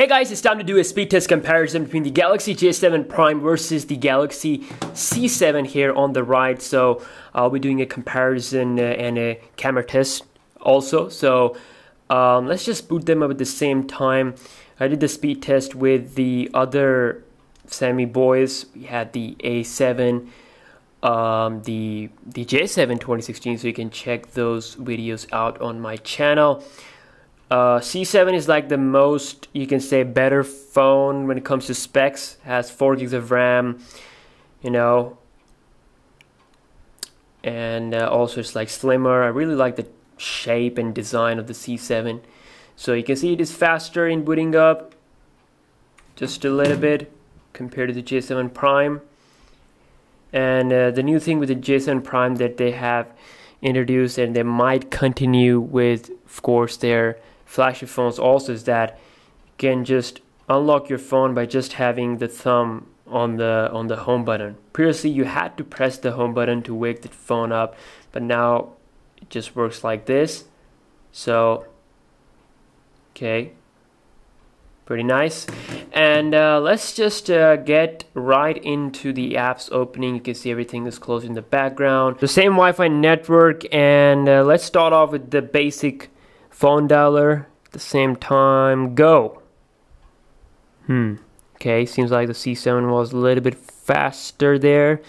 Hey guys, it's time to do a speed test comparison between the Galaxy J7 Prime versus the Galaxy C7 here on the right. So I'll be doing a comparison uh, and a camera test also. So um, let's just boot them up at the same time. I did the speed test with the other Sammy boys. We had the A7, um, the the J7 2016, so you can check those videos out on my channel. Uh, C7 is like the most, you can say, better phone when it comes to specs. Has 4 gigs of RAM, you know, and uh, also it's like slimmer. I really like the shape and design of the C7. So you can see it is faster in booting up, just a little bit compared to the J7 Prime. And uh, the new thing with the J7 Prime that they have introduced and they might continue with, of course, their flashy phones also is that you can just unlock your phone by just having the thumb on the on the home button. Previously you had to press the home button to wake the phone up, but now it just works like this. So okay, pretty nice. And uh, let's just uh, get right into the apps opening. You can see everything is closed in the background. The same Wi-Fi network, and uh, let's start off with the basic phone dialer at the same time go. Hmm. Okay seems like the C7 was a little bit faster there.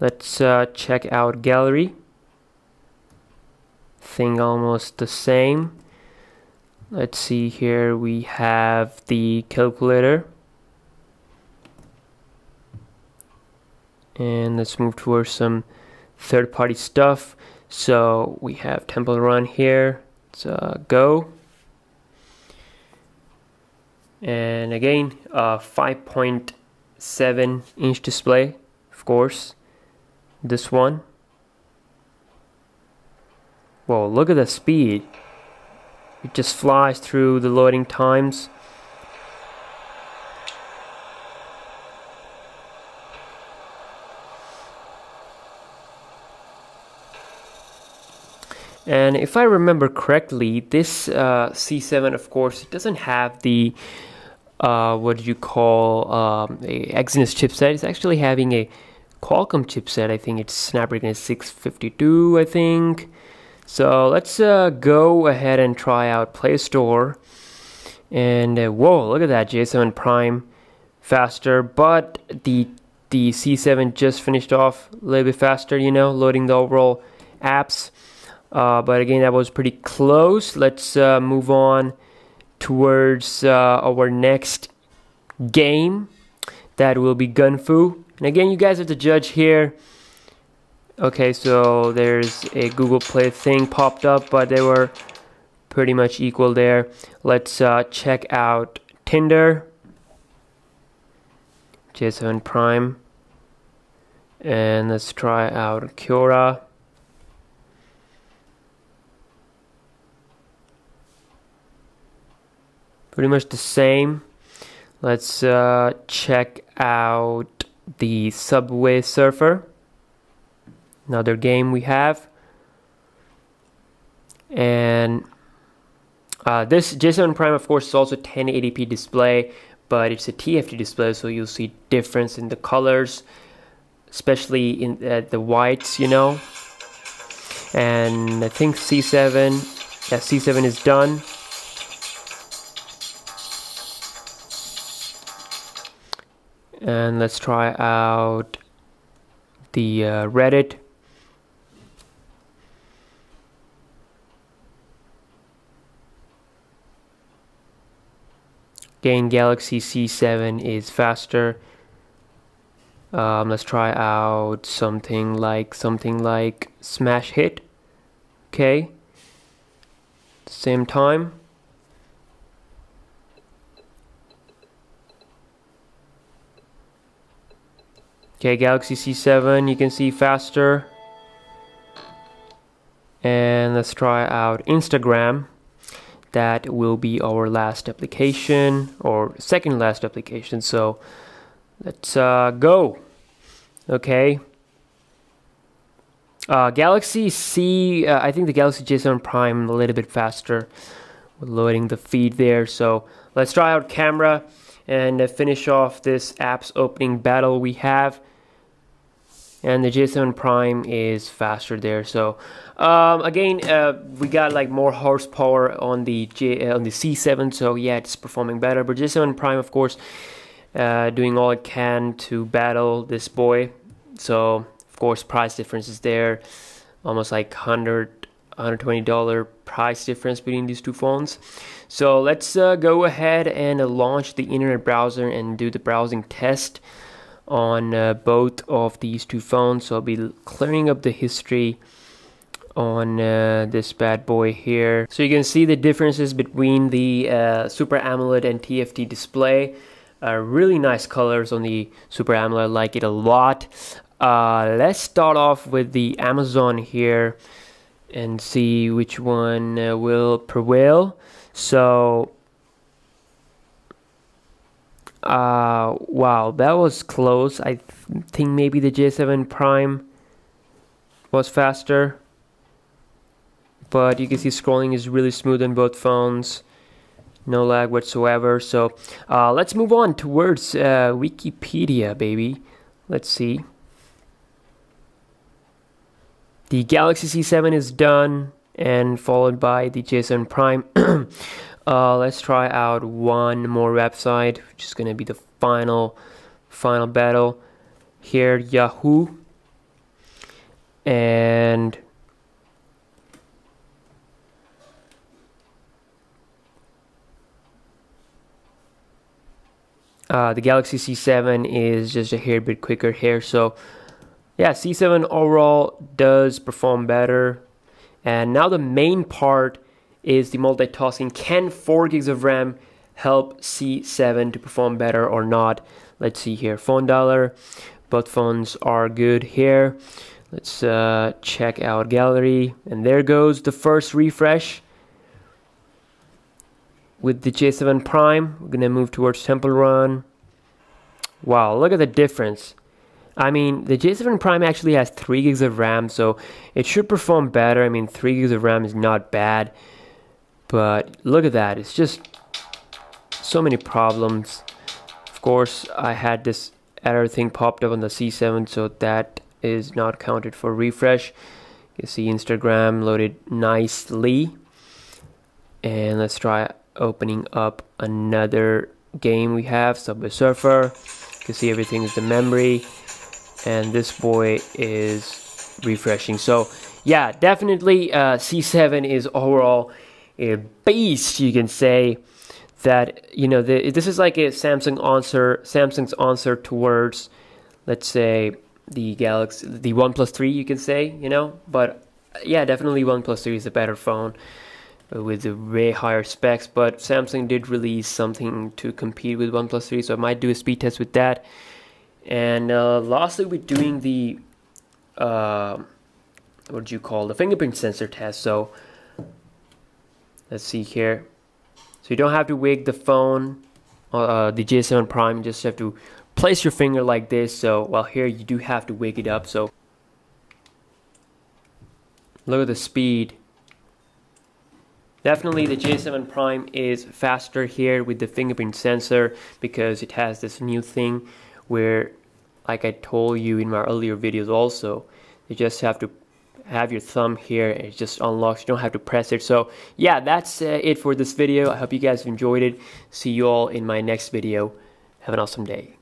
Let's uh, check out gallery. Thing almost the same. Let's see here we have the calculator. And let's move towards some third-party stuff. So we have Temple Run here let's uh, go. And again uh, 5.7 inch display of course. This one. Well look at the speed. It just flies through the loading times And if I remember correctly, this uh, C7, of course, doesn't have the uh, what do you call um, a Exynos chipset. It's actually having a Qualcomm chipset. I think it's Snapdragon 652. I think. So let's uh, go ahead and try out Play Store. And uh, whoa, look at that J7 Prime, faster. But the the C7 just finished off a little bit faster. You know, loading the overall apps. Uh, but again, that was pretty close. Let's uh, move on towards uh, our next game. That will be Gunfu. And again, you guys have to judge here. Okay, so there's a Google Play thing popped up, but they were pretty much equal there. Let's uh, check out Tinder, J7 Prime, and let's try out Quora. Pretty much the same. Let's uh, check out the Subway Surfer. Another game we have. And uh, this J7 Prime, of course, is also 1080p display, but it's a TFT display, so you'll see difference in the colors, especially in uh, the whites, you know. And I think C7, yeah, C7 is done. And let's try out the uh, Reddit. Again, Galaxy C7 is faster. Um, let's try out something like something like smash hit. Okay. Same time Okay, Galaxy C7, you can see faster. And let's try out Instagram. That will be our last application or second last application. So let's uh, go. Okay. Uh, Galaxy C, uh, I think the Galaxy J7 Prime a little bit faster with loading the feed there. So let's try out camera and uh, finish off this apps opening battle we have and the J7 Prime is faster there. So um, again, uh, we got like more horsepower on the J uh, on the C7. So yeah, it's performing better. But J7 Prime, of course, uh, doing all it can to battle this boy. So of course, price difference is there, almost like 100 $120 price difference between these two phones. So let's uh, go ahead and launch the internet browser and do the browsing test on uh, both of these two phones. So I'll be clearing up the history on uh, this bad boy here. So you can see the differences between the uh, Super AMOLED and TFT display. Uh, really nice colors on the Super AMOLED, I like it a lot. Uh, let's start off with the Amazon here and see which one uh, will prevail. So uh, wow, that was close. I th think maybe the J7 Prime was faster. But you can see scrolling is really smooth on both phones. No lag whatsoever. So uh, let's move on towards uh, Wikipedia, baby. Let's see. The Galaxy C7 is done and followed by the J7 Prime. Uh, let's try out one more website, which is gonna be the final, final battle. Here, Yahoo, and uh, the Galaxy C7 is just a hair bit quicker here. So, yeah, C7 overall does perform better. And now the main part is the multitasking. Can 4 gigs of RAM help C7 to perform better or not? Let's see here. Phone dialer. Both phones are good here. Let's uh, check out gallery. And there goes the first refresh with the J7 Prime. We're going to move towards Temple Run. Wow, look at the difference. I mean, the J7 Prime actually has 3 gigs of RAM, so it should perform better. I mean, 3 gigs of RAM is not bad. But look at that, it's just so many problems. Of course, I had this error thing popped up on the C7, so that is not counted for refresh. You see Instagram loaded nicely. And let's try opening up another game we have, Subway Surfer. You can see everything is the memory. And this boy is refreshing. So yeah, definitely uh, C7 is overall a beast, you can say that you know the, this is like a Samsung answer, Samsung's answer towards, let's say, the Galaxy, the OnePlus 3, you can say, you know. But yeah, definitely OnePlus 3 is a better phone with the way higher specs. But Samsung did release something to compete with OnePlus 3, so I might do a speed test with that. And uh, lastly, we're doing the uh, what do you call the fingerprint sensor test. So let's see here. So you don't have to wig the phone uh, the J7 Prime you just have to place your finger like this. So while here you do have to wake it up. So look at the speed. Definitely the J7 Prime is faster here with the fingerprint sensor because it has this new thing where like I told you in my earlier videos also you just have to have your thumb here it just unlocks you don't have to press it. So yeah that's uh, it for this video. I hope you guys enjoyed it. See you all in my next video. Have an awesome day